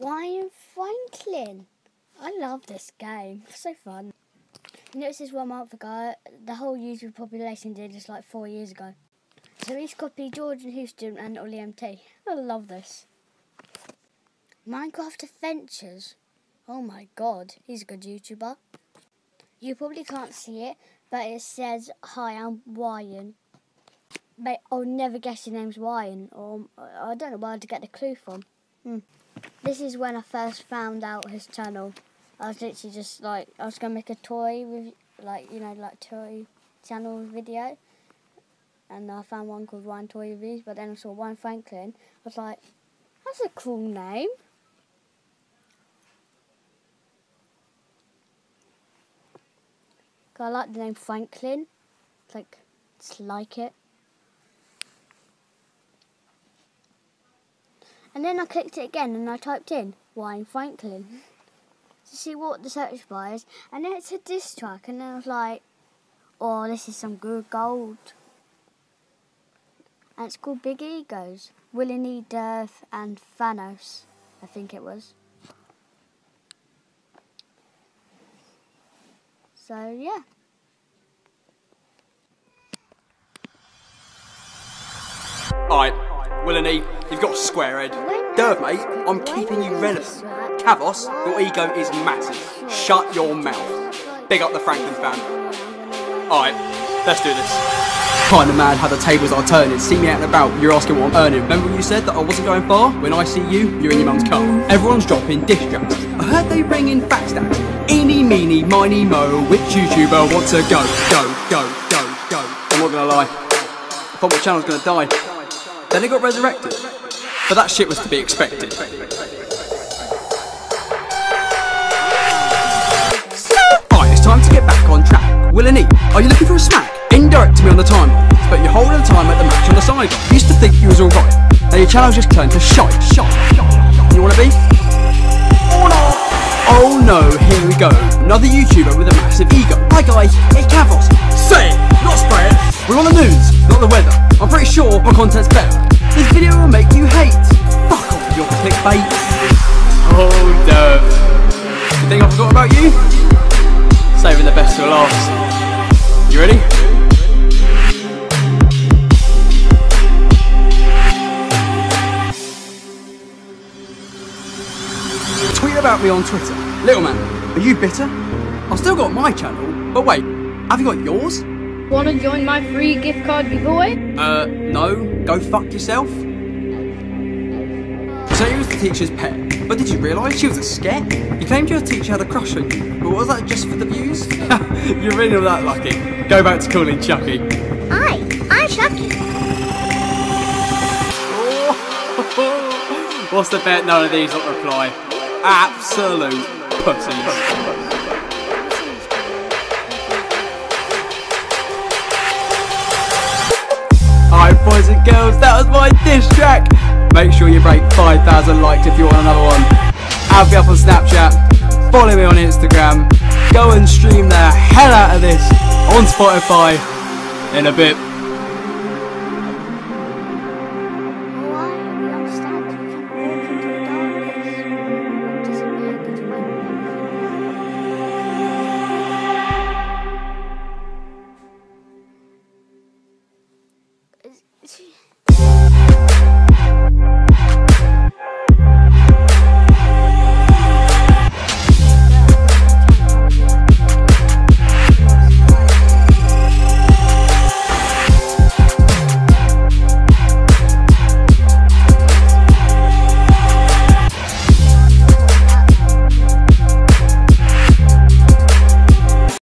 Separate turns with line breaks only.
Ryan Franklin. I love this game. So fun. You know, this is one month ago. The whole YouTube population did this like four years ago. So he's copied Jordan Houston and Ollie MT. I love this. Minecraft Adventures. Oh my god, he's a good YouTuber. You probably can't see it, but it says, Hi, I'm Ryan. But I'll never guess your name's Ryan, or I don't know where to get the clue from. Hmm. This is when I first found out his channel. I was literally just like, I was to make a toy, with, like, you know, like toy channel video. And I found one called Ryan Toy Reviews, but then I saw Ryan Franklin. I was like, that's a cool name. I like the name Franklin. It's like, just like it. And then I clicked it again and I typed in Ryan Franklin to see what the search bar is. And then it's a diss track and then I was like, oh, this is some good gold. And it's called Big Egos. WillNE, Death and Thanos, I think it was. So, yeah.
Alright, WillNE, you've got a square head. Derv, mate, I'm keeping you relevant. Kavos, your ego is massive. Shut your mouth. Big up the Franklin fan. Alright, let's do this. Kinda mad how the tables are turning. See me out and about, you're asking what I'm earning. Remember when you said that I wasn't going far? When I see you, you're in your mum's car. Everyone's dropping dish jokes. I heard they bring in fact stacks. Eeny, meeny, miny, mo. Which YouTuber wants to go, go, go, go, go? I'm not gonna lie. I thought my channel was gonna die. Then it got resurrected. But that shit was to be expected. Alright, it's time to get back on track. WillNE, are you looking for a smack? Indirect to me on the timeline. But you're holding the time at the match on the sideline. Used to think you was alright. Now your channel just turned to shite, shite, shite. You wanna be? Oh no! Oh no, here we go. Another YouTuber with a massive ego. Hi guys, it's Kavos. Say it, not spray it. We're on the news, not the weather. I'm pretty sure my content's better. This video will make you hate. Fuck off with your clickbait. Oh, Dev. You think I forgot about you? Saving the best for last. You ready? Tweet about me on Twitter. Little man, are you bitter? I've still got my channel, but wait, have you got yours?
Wanna join my free gift card giveaway?
Uh, no. Go fuck yourself. So he was the teacher's pet, but did you realise she was a sket? You claimed your teacher had a crush on you, but was that just for the views? You're really not that lucky. Go back to calling Chucky.
Hi, I'm Chucky.
What's the bet none of these will reply? Absolute pussies. Boys and girls, that was my diss track. Make sure you break 5,000 likes if you want another one. Add me up on Snapchat, follow me on Instagram, go and stream the hell out of this on Spotify in a bit.